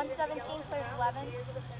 117 clears 11.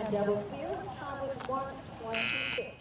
And uh, double clear, time was 126.